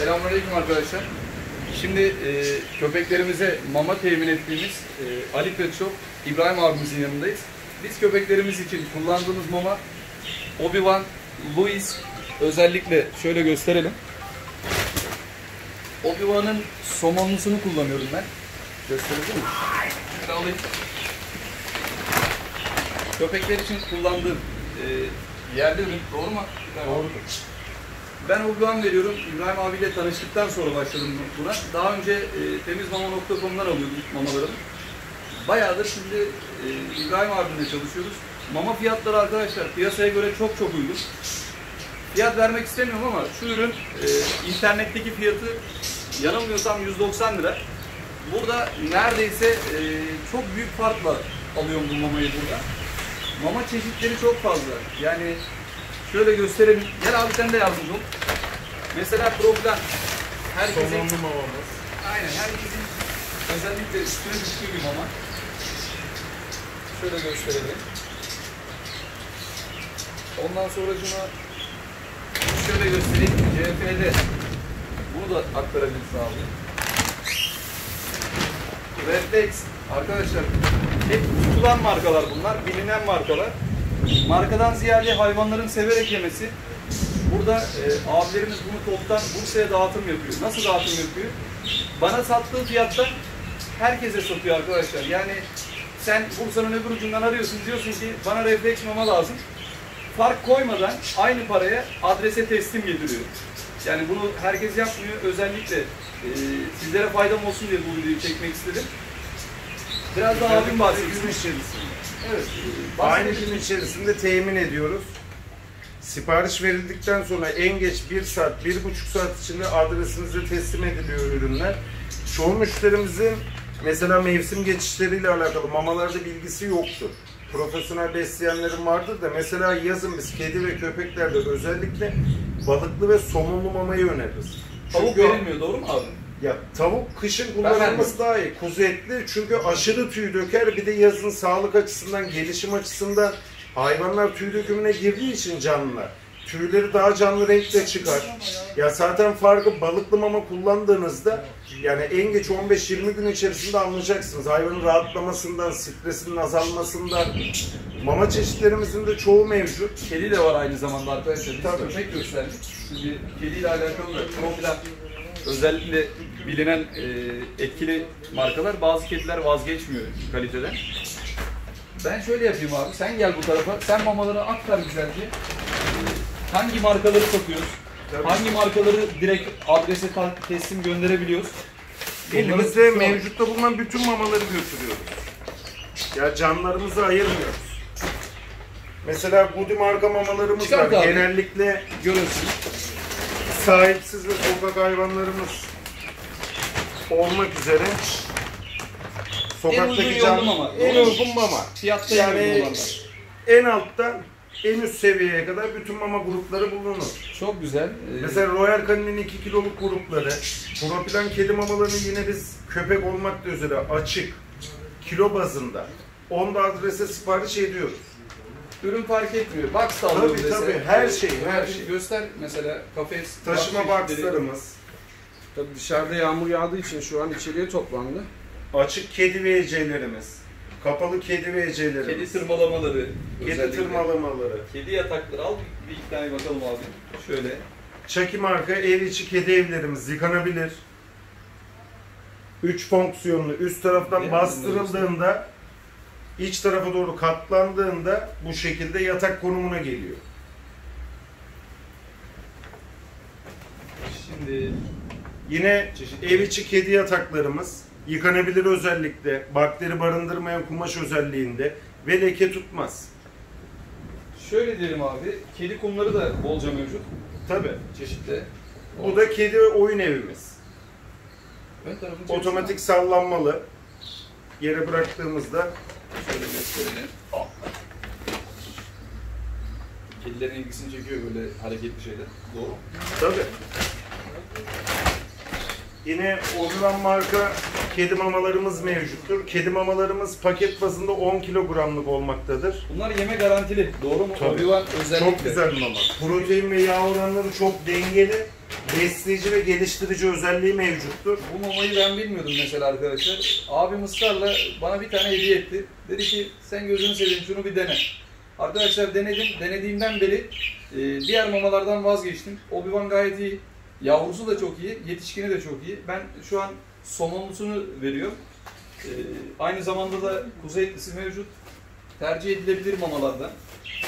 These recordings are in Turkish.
Selamünaleyküm arkadaşlar. Şimdi e, köpeklerimize mama temin ettiğimiz e, Ali Pet Shop İbrahim abimizin yanındayız. Biz köpeklerimiz için kullandığımız mama Obi-Wan, Louis özellikle şöyle gösterelim. Obi-Wan'ın somonlusunu kullanıyorum ben. Gösterebilir mi? Şöyle alayım. Köpekler için kullandığım e, yerli ürün. Doğru mu? Doğrudur. Ben Obi-Wan veriyorum. İbrahim abiyle tanıştıktan sonra başladım buna. Daha önce e, temizmama.com'dan alıyordum mamalarımı. Bayağıdır şimdi e, İbrahim abimle çalışıyoruz. Mama fiyatları arkadaşlar piyasaya göre çok çok uygun. Fiyat vermek istemiyorum ama şu ürün e, internetteki fiyatı yanılmıyorsam 190 lira. Burada neredeyse e, çok büyük farkla alıyorum bu mamayı burada. Mama çeşitleri çok fazla. Yani şöyle gösterelim. Gel abi sen de yardımcı ol. Mesela problem herkesin Somonlu mamamız. Aynen herkesin özellikle üstüne düştüğü bir mama. Şöyle gösterelim. Ondan sonra şuna şöyle göstereyim. CF'de bunu da aktarabiliriz abi. Reflex arkadaşlar hep tutulan markalar bunlar, bilinen markalar. Markadan ziyade hayvanların severek yemesi. Burada e, abilerimiz bunu toptan Bursa'ya dağıtım yapıyor. Nasıl dağıtım yapıyor? Bana sattığı fiyattan herkese satıyor arkadaşlar. Yani sen Bursa'nın öbür ucundan arıyorsun diyorsun ki bana refleks mama lazım. Fark koymadan aynı paraya adrese teslim getiriyor. Yani bunu herkes yapmıyor. Özellikle e, sizlere faydam olsun diye bu videoyu çekmek istedim. Biraz daha abim bahsetsin. Evet. Aynı gün içerisinde temin ediyoruz. Sipariş verildikten sonra en geç bir saat, bir buçuk saat içinde adresinize teslim ediliyor ürünler. Çoğu müşterimizin mesela mevsim geçişleriyle alakalı mamalarda bilgisi yoktur. Profesyonel besleyenlerin vardır da mesela yazın biz kedi ve köpeklerde özellikle balıklı ve somonlu mamayı öneririz. Tavuk verilmiyor doğru mu abi? Ya tavuk kışın kullanılması daha iyi. Kuzu etli çünkü aşırı tüy döker. Bir de yazın sağlık açısından, gelişim açısından hayvanlar tüy dökümüne girdiği için canlılar. Tüyleri daha canlı renkte çıkar. Ya zaten farkı balıklı mama kullandığınızda yani en geç 15-20 gün içerisinde anlayacaksınız. Hayvanın rahatlamasından, stresinin azalmasından. Mama çeşitlerimizin de çoğu mevcut. Kedi de var aynı zamanda arkadaşlar. Biz Tabii. köpek gösterdik. Şimdi kediyle alakalı da özellikle bilinen e, etkili markalar. Bazı kediler vazgeçmiyor kaliteden. Ben şöyle yapayım abi. Sen gel bu tarafa. Sen mamaları aktar güzelce. Hangi markaları satıyoruz? Tabii. Hangi markaları direkt adrese teslim gönderebiliyoruz? Elimizde mevcutta bulunan bütün mamaları götürüyoruz. Ya canlarımızı ayırmıyoruz. Mesela Gudi marka mamalarımız Çıkart var. abi. Genellikle görünsün. Sahipsiz ve sokak hayvanlarımız olmak üzere sokaktaki can mama. en uygun mama. Fiyatta Yani olanlar. en alttan en üst seviyeye kadar bütün mama grupları bulunur. Çok güzel. E, Mesela Royal Canin'in 2 kiloluk grupları, Propilan kedi mamalarını yine biz köpek olmak üzere açık, kilo bazında, onda adrese sipariş ediyoruz. Ürün fark etmiyor. Box da alıyoruz Tabii, mesela. tabii. Her şey, her şey. Göster mesela kafes. Taşıma boxlarımız, Tabii dışarıda yağmur yağdığı için şu an içeriye toplandı. açık kedi ve ecelerimiz, kapalı kedi ve Kedi tırmalamaları. kedi özellikle. tırmalamaları, Kedi yatakları al bir iki tane bakalım abi. Şöyle. Çaki marka ev içi kedi evlerimiz yıkanabilir. Üç fonksiyonlu üst taraftan Ne bastırıldığında iç tarafa doğru katlandığında bu şekilde yatak konumuna geliyor. Şimdi Yine Çeşitli. ev içi kedi yataklarımız yıkanabilir özellikle, bakteri barındırmayan kumaş özelliğinde ve leke tutmaz. şöyle diyelim abi. Kedi kumları da bolca mevcut. Tabi. Çeşitli. Bu da kedi oyun evimiz. Otomatik sallanmalı. Yere bıraktığımızda Şöyle gösterelim. Ah. Kedilerin ilgisini çekiyor böyle hareketli şeyler. Doğru. Tabii. Yine Ozulan marka kedi mamalarımız mevcuttur. Kedi mamalarımız paket bazında 10 kilogramlık olmaktadır. Bunlar yeme garantili. Doğru mu? Tabii. Obi-Wan özellikle. Çok güzel mama. Protein ve yağ oranları çok dengeli. Besleyici ve geliştirici özelliği mevcuttur. Bu mamayı ben bilmiyordum mesela arkadaşlar. Abim ısrarla bana bir tane hediye etti. Dedi ki sen gözünü seveyim şunu bir dene. Arkadaşlar denedim. Denediğimden beri e, diğer mamalardan vazgeçtim. Obi-Wan gayet iyi. Yavrusu da çok iyi. Yetişkini de çok iyi. Ben şu an somonlusunu veriyorum. E, aynı zamanda da kuzu etlisi mevcut. Tercih edilebilir mamalardan.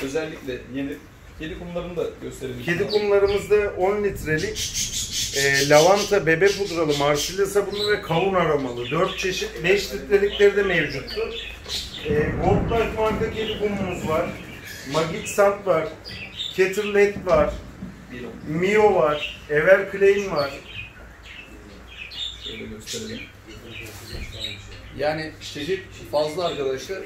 Özellikle yenir. Kedi kumlarını da gösterelim. Kedi kumlarımızda 10 litrelik e, lavanta, bebe pudralı, marsilya sabunlu ve kavun aromalı. 4 çeşit 5 litrelikleri de mevcuttur. E, Gold Life marka kedi kumumuz var. Magic Sand var. Kettle Led var. Mio var. Everclean var. Şöyle gösterelim. Yani çeşit fazla arkadaşlar.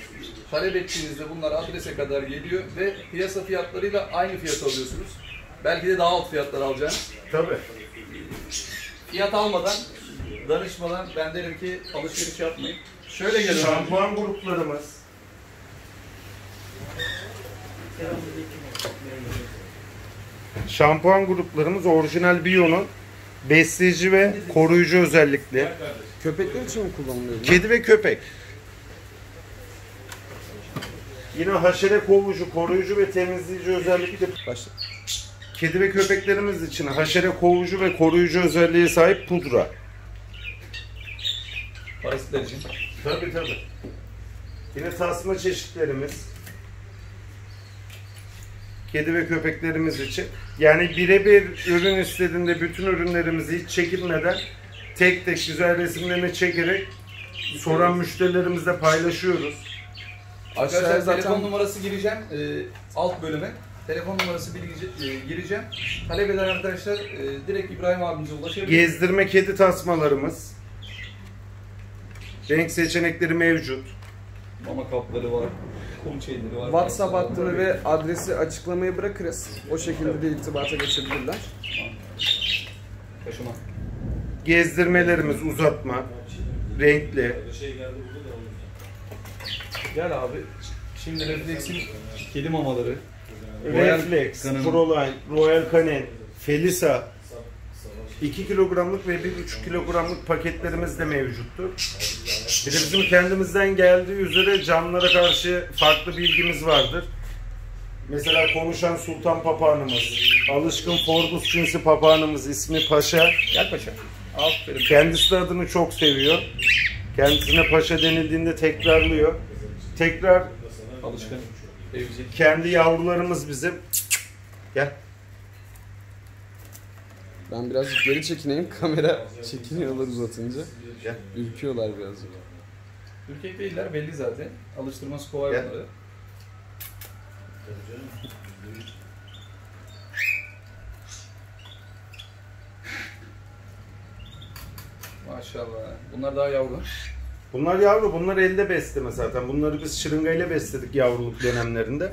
Talep ettiğinizde bunlar adrese kadar geliyor ve piyasa fiyatlarıyla aynı fiyat alıyorsunuz. Belki de daha alt fiyatlar alacaksınız. Tabii. Fiyat almadan, danışmadan ben derim ki alışveriş yapmayın. Şöyle gelin. Şampuan gruplarımız. Şampuan gruplarımız orijinal Bio'nun besleyici ve koruyucu özellikli. Köpekler için mi kullanılıyor? Kedi ve köpek. Yine haşere kovucu, koruyucu ve temizleyici özellikli. Başla. Kedi ve köpeklerimiz için haşere kovucu ve koruyucu özelliğe sahip pudra. Parazitler için. Tabii tabii. Yine tasma çeşitlerimiz. Kedi ve köpeklerimiz için. Yani birebir ürün istediğinde bütün ürünlerimizi hiç çekinmeden tek tek güzel resimlerini çekerek soran müşterilerimizle paylaşıyoruz. Arkadaşlar zaten- telefon numarası gireceğim e, alt bölüme. Telefon numarası bilgi, e, gireceğim. Talep eden arkadaşlar e, direkt İbrahim abimize ulaşabilir. Gezdirme kedi tasmalarımız. Renk seçenekleri mevcut. Mama kapları var. Kum şeyleri var. WhatsApp hattını ve adresi açıklamaya bırakırız. O şekilde de irtibata geçebilirler. Taşıma. Gezdirmelerimiz uzatma. Renkli. Gel abi. Şimdi Reflex'in kedi mamaları. Royal Reflex, Canin. Proline, Royal Canin, Felisa 2 kilogramlık ve 1,5 kilogramlık paketlerimiz de mevcuttur. Bir de bizim kendimizden geldiği üzere canlılara karşı farklı bilgimiz vardır. Mesela konuşan sultan papağanımız, alışkın Forbus cinsi papağanımız ismi Paşa. Gel paşa. Aferin. Kendisi de adını çok seviyor. Kendisine Paşa denildiğinde tekrarlıyor. Tekrar Alışkın. Evcil. kendi yavrularımız bizim. Gel. Ben birazcık geri çekineyim. Kamera çekiniyorlar uzatınca. Gel. Ürküyorlar birazcık. Ürkek değiller belli zaten. Alıştırması kolay Gel. onları. Maşallah. Bunlar daha yavru. Bunlar yavru, bunlar elde besleme zaten. Bunları biz şırıngayla besledik yavruluk dönemlerinde.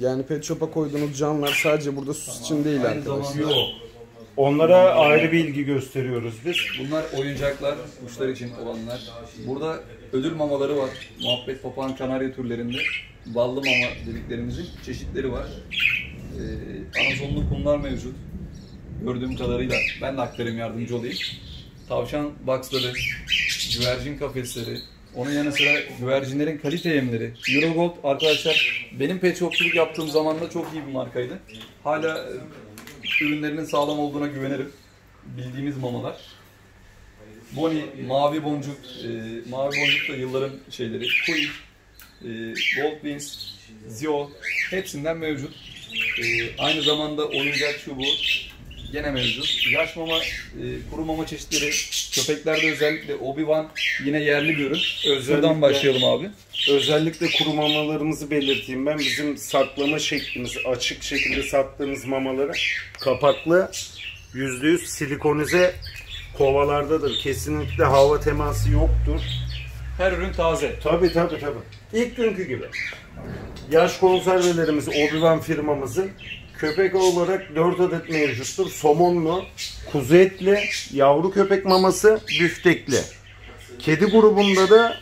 Yani pet shop'a koyduğunuz canlılar sadece burada süs için değil Aynı arkadaşlar. zamanda Onlara ayrı bir ilgi gösteriyoruz biz. bunlar oyuncaklar, kuşlar için olanlar. Burada ödül mamaları var. Muhabbet papağan kanarya türlerinde. Ballı mama dediklerimizin çeşitleri var. Ee, Amazonlu kumlar mevcut. Gördüğüm kadarıyla ben de aktarayım yardımcı olayım. Tavşan boxları, güvercin kafesleri, onun yanı sıra güvercinlerin kalite yemleri. Eurogold arkadaşlar benim pet shopçuluk yaptığım zaman da çok iyi bir markaydı. Hala e, ürünlerinin sağlam olduğuna güvenirim. Bildiğimiz mamalar. Boni, Mavi Boncuk, e, Mavi Boncuk da yılların şeyleri. Quick, e, Gold Wings, Zio hepsinden mevcut. E, aynı zamanda oyuncak şu bu. Gene mevcut. Yaş mama, e, kuru mama çeşitleri, köpeklerde özellikle Obi-Wan yine yerli bir ürün. Şuradan başlayalım abi. Özellikle kuru mamalarımızı belirteyim ben. Bizim saklama şeklimiz, açık şekilde sattığımız mamaları kapaklı %100 silikonize kovalardadır. Kesinlikle hava teması yoktur. Her ürün taze. Tabi tabi tabi. İlk günkü gibi. Yaş konservelerimiz Obi-Wan firmamızın köpek olarak 4 adet mevcuttur. Somonlu, kuzu etli, yavru köpek maması, büftekli. Kedi grubunda da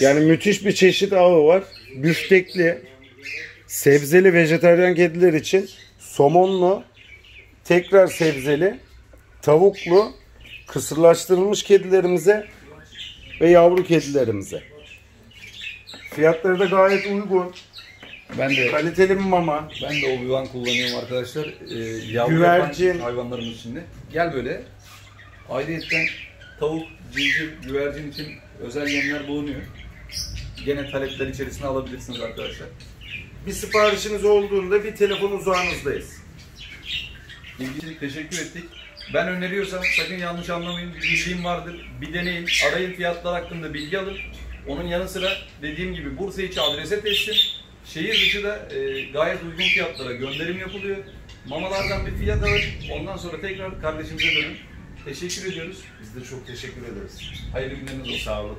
yani müthiş bir çeşit ağı var. Büftekli, sebzeli vejetaryen kediler için somonlu, tekrar sebzeli, tavuklu, kısırlaştırılmış kedilerimize ve yavru kedilerimize. Fiyatları da gayet uygun. Ben de Kaliteli bir mama. ben de Obi-Wan kullanıyorum arkadaşlar. Ee, yavru Güvercin. yapan hayvanlarımız de. Gel böyle. Ayrıyeten tavuk, civciv, güvercin için özel yemler bulunuyor. Gene talepler içerisine alabilirsiniz arkadaşlar. Bir siparişiniz olduğunda bir telefon uzağınızdayız. İlgi için teşekkür ettik. Ben öneriyorsam sakın yanlış anlamayın. Bir bildiğim vardır. Bir deneyin. Arayın fiyatlar hakkında bilgi alın. Onun yanı sıra dediğim gibi Bursa içi adrese teslim. Şehir dışı da e, gayet uygun fiyatlara gönderim yapılıyor. Mamalardan bir fiyat alın. Ondan sonra tekrar kardeşimize dönün. Teşekkür ediyoruz. Biz de çok teşekkür ederiz. Hayırlı günleriniz olsun. Sağ olun.